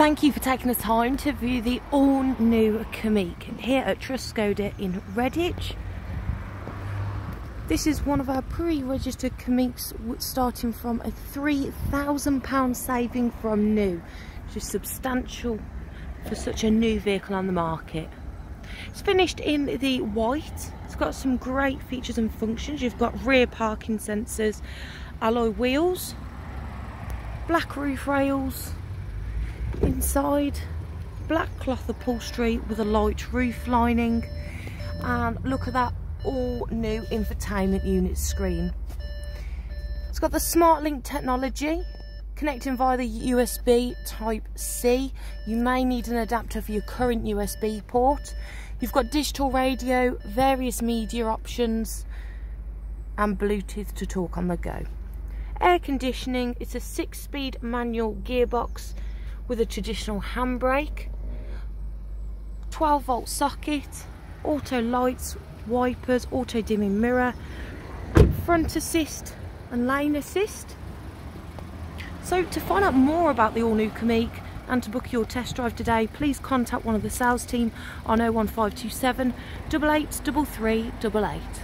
Thank you for taking the time to view the all-new Kamiq here at Trust Skoda in Redditch. This is one of our pre-registered Kamiqs starting from a £3,000 saving from new, which is substantial for such a new vehicle on the market. It's finished in the white. It's got some great features and functions. You've got rear parking sensors, alloy wheels, black roof rails, inside. Black cloth upholstery with a light roof lining. And look at that all new infotainment unit screen. It's got the SmartLink technology connecting via the USB type C. You may need an adapter for your current USB port. You've got digital radio various media options and Bluetooth to talk on the go. Air conditioning it's a six speed manual gearbox with a traditional handbrake, 12 volt socket, auto lights, wipers, auto dimming mirror, front assist and lane assist. So to find out more about the all new Kamiq and to book your test drive today, please contact one of the sales team on 01527 883388.